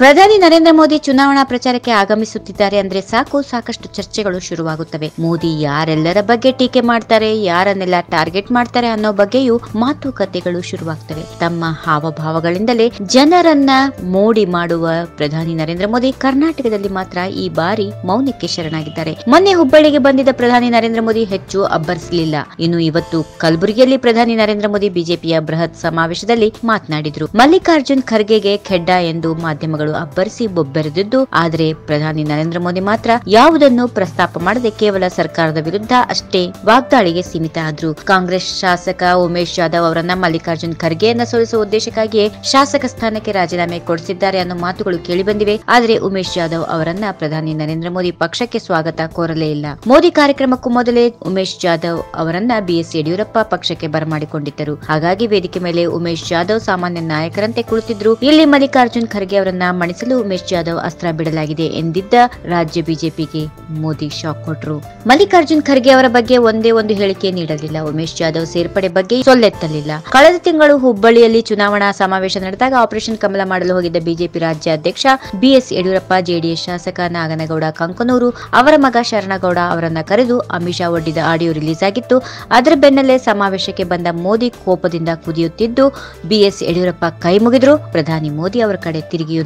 ಪ್ರಧಾನಿ ನರೇಂದ್ರ ಮೋದಿ ಚುನಾವಣಾ ಪ್ರಚಾರಕ್ಕೆ ಆಗಮಿಸುತ್ತಿದ್ದಾರೆ ಅಂದ್ರೆ ಸಾಕು, ಸಾಕಷ್ಟು ಚರ್ಚೆಗಳು ಶುರುವಾಗುತ್ತವೆ. ಮೋದಿ ಯಾರೆಲ್ಲರ ಬಗ್ಗೆ ಟೀಕೆ ಮಾಡ್ತಾರೆ, ಯಾರನ್ನೆಲ್ಲ ಟಾರ್ಗೆಟ್ ಮಾಡ್ತಾರೆ ಅನ್ನೋ ಬಗ್ಗೆಯೂ ಮಾತುಕತೆಗಳು ಶುರುವಾಗ್ತವೆ. ತಮ್ಮ ಹಾವಭಾವಗಳಿಂದಲೇ ಜನರನ್ನ ಮೋಡಿ ಮಾಡುವ ಪ್ರಧಾನಿ ನರೇಂದ್ರ ಮೋದಿ ಕರ್ನಾಟಕದಲ್ಲಿ ಮಾತ್ರ ಈ ಬಾರಿ ಮೌನಕ್ಕೆ ಶರಣಾಗಿದ್ದಾರೆ. ಮೊನ್ನೆ ಹುಬ್ಬಳ್ಳಿಗೆ ಬಂದಿದ್ದ ಪ್ರಧಾನಿ ನರೇಂದ್ರ ಮೋದಿ ಹೆಚ್ಚು ಅಬ್ಬರಿಸಲಿಲ್ಲ. ಇನ್ನು ಇವತ್ತು ಕಲಬುರಗಿಯಲ್ಲಿ ಪ್ರಧಾನಿ ನರೇಂದ್ರ ಮೋದಿ ಬಿಜೆಪಿಯ ಬೃಹತ್ ಸಮಾವೇಶದಲ್ಲಿ ಮಾತನಾಡಿದ್ರು. ಮಲ್ಲಿಕಾರ್ಜುನ್ ಖರ್ಗೆಗೆ ಖೆಡ್ಡ ಎಂದು ಮಾಧ್ಯಮಗಳು ಅಬ್ಬರಿಸಿ ಬೊಬ್ಬೆರೆದಿದ್ದು, ಆದರೆ ಪ್ರಧಾನಿ ನರೇಂದ್ರ ಮೋದಿ ಮಾತ್ರ ಯಾವುದನ್ನು ಪ್ರಸ್ತಾಪ ಮಾಡದೆ ಕೇವಲ ಸರ್ಕಾರದ ವಿರುದ್ಧ ಅಷ್ಟೇ ವಾಗ್ದಾಳಿಗೆ ಸೀಮಿತ ಆದ್ರು ಕಾಂಗ್ರೆಸ್ ಶಾಸಕ ಉಮೇಶ್ ಜಾಧವ್ ಅವರನ್ನ ಮಲ್ಲಿಕಾರ್ಜುನ್ ಖರ್ಗೆಯನ್ನ ಸೋಲಿಸುವ ಉದ್ದೇಶಕ್ಕಾಗಿಯೇ ಶಾಸಕ ಸ್ಥಾನಕ್ಕೆ ರಾಜೀನಾಮೆ ಕೊಡಿಸಿದ್ದಾರೆ ಅನ್ನೋ ಮಾತುಗಳು ಕೇಳಿಬಂದಿವೆ. ಆದರೆ ಉಮೇಶ್ ಯಾದವ್ ಅವರನ್ನ ಪ್ರಧಾನಿ ನರೇಂದ್ರ ಮೋದಿ ಪಕ್ಷಕ್ಕೆ ಸ್ವಾಗತ ಕೋರಲೇ ಇಲ್ಲ. ಮೋದಿ ಕಾರ್ಯಕ್ರಮಕ್ಕೂ ಮೊದಲೇ ಉಮೇಶ್ ಜಾಧವ್ ಅವರನ್ನ ಬಿಎಸ್ ಯಡಿಯೂರಪ್ಪ ಪಕ್ಷಕ್ಕೆ ಬರಮಾಡಿಕೊಂಡಿದ್ದರು. ಹಾಗಾಗಿ ವೇದಿಕೆ ಮೇಲೆ ಉಮೇಶ್ ಜಾಧವ್ ಸಾಮಾನ್ಯ ನಾಯಕರಂತೆ ಕುಳಿತಿದ್ರು. ಇಲ್ಲಿ ಮಲ್ಲಿಕಾರ್ಜುನ್ ಖರ್ಗೆ ಅವರನ್ನ ಮಣಿಸಲು ಉಮೇಶ್ ಜಾಧವ್ ಅಸ್ತ್ರ ಬಿಡಲಾಗಿದೆ ಎಂದಿದ್ದ ರಾಜ್ಯ ಬಿಜೆಪಿಗೆ ಮೋದಿ ಶಾಕ್ ಕೊಟ್ಟರು ಮಲ್ಲಿಕಾರ್ಜುನ್ ಖರ್ಗೆ ಅವರ ಬಗ್ಗೆ ಒಂದೇ ಒಂದು ಹೇಳಿಕೆ ನೀಡಲಿಲ್ಲ. ಉಮೇಶ್ ಜಾಧವ್ ಸೇರ್ಪಡೆ ಬಗ್ಗೆ ಸೊಲ್ಲೆತ್ತಲಿಲ್ಲ. ಕಳೆದ ತಿಂಗಳು ಹುಬ್ಬಳ್ಳಿಯಲ್ಲಿ ಚುನಾವಣಾ ಸಮಾವೇಶ ನಡೆದಾಗ ಆಪರೇಷನ್ ಕಮಲ ಮಾಡಲು ಹೋಗಿದ್ದ ಬಿಜೆಪಿ ರಾಜ್ಯಾಧ್ಯಕ್ಷ ಬಿಎಸ್ ಯಡಿಯೂರಪ್ಪ, ಜೆಡಿಎಸ್ ಶಾಸಕ ನಾಗನಗೌಡ, ಕಂಕನೂರು ಅವರ ಮಗ ಶರಣಗೌಡ ಅವರನ್ನ ಕರೆದು ಅಮಿತ್ ಒಡ್ಡಿದ ಆಡಿಯೋ ರಿಲೀಸ್ ಆಗಿತ್ತು. ಅದರ ಬೆನ್ನಲ್ಲೇ ಸಮಾವೇಶಕ್ಕೆ ಬಂದ ಮೋದಿ ಕೋಪದಿಂದ ಕುದಿಯುತ್ತಿದ್ದು, ಬಿಎಸ್ ಯಡಿಯೂರಪ್ಪ ಕೈ ಮುಗಿದ್ರು. ಪ್ರಧಾನಿ ಮೋದಿ ಅವರ ಕಡೆ ತಿರುಗಿಯೂ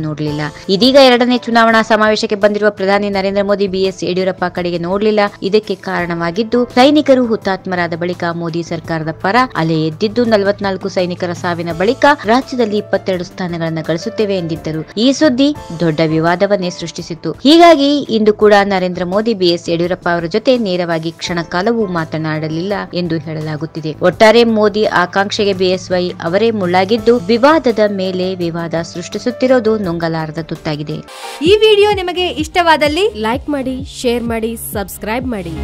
ಇದೀಗ ಎರಡನೇ ಚುನಾವಣಾ ಸಮಾವೇಶಕ್ಕೆ ಬಂದಿರುವ ಪ್ರಧಾನಿ ನರೇಂದ್ರ ಮೋದಿ ಬಿಎಸ್ ಯಡಿಯೂರಪ್ಪ ಕಡೆಗೆ ನೋಡಲಿಲ್ಲ. ಇದಕ್ಕೆ ಕಾರಣವಾಗಿದ್ದು, ಸೈನಿಕರು ಹುತಾತ್ಮರಾದ ಬಳಿಕ ಮೋದಿ ಸರ್ಕಾರದ ಪರ ಅಲೆ ಎದ್ದಿದ್ದು, ನಲವತ್ನಾಲ್ಕು ಸೈನಿಕರ ಸಾವಿನ ಬಳಿಕ ರಾಜ್ಯದಲ್ಲಿ ಇಪ್ಪತ್ತೆರಡು ಸ್ಥಾನಗಳನ್ನು ಗಳಿಸುತ್ತೇವೆ ಎಂದಿದ್ದರು. ಈ ಸುದ್ದಿ ದೊಡ್ಡ ವಿವಾದವನ್ನೇ ಸೃಷ್ಟಿಸಿತ್ತು. ಹೀಗಾಗಿ ಇಂದು ಕೂಡ ನರೇಂದ್ರ ಮೋದಿ ಬಿಎಸ್ ಯಡಿಯೂರಪ್ಪ ಅವರ ಜೊತೆ ನೇರವಾಗಿ ಕ್ಷಣಕಾಲವೂ ಮಾತನಾಡಲಿಲ್ಲ ಎಂದು ಹೇಳಲಾಗುತ್ತಿದೆ. ಒಟ್ಟಾರೆ ಮೋದಿ ಆಕಾಂಕ್ಷೆಗೆ ಬಿಎಸ್ವೈ ಅವರೇ ಮುಳ್ಳಾಗಿದ್ದು, ವಿವಾದದ ಮೇಲೆ ವಿವಾದ ಸೃಷ್ಟಿಸುತ್ತಿರೋದು ನುಂಗಲಾರದ ತುತ್ತಾಗಿದೆ. ಈ ವಿಡಿಯೋ ನಿಮಗೆ ಇಷ್ಟವಾದಲ್ಲಿ ಲೈಕ್ ಮಾಡಿ ಶೇರ್ ಮಾಡಿ ಸಬ್ಸ್ಕ್ರೈಬ್ ಮಾಡಿ.